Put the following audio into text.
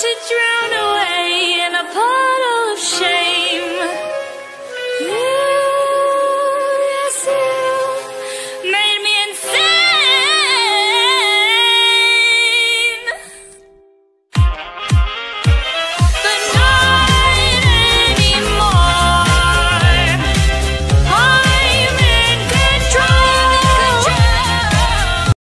to drown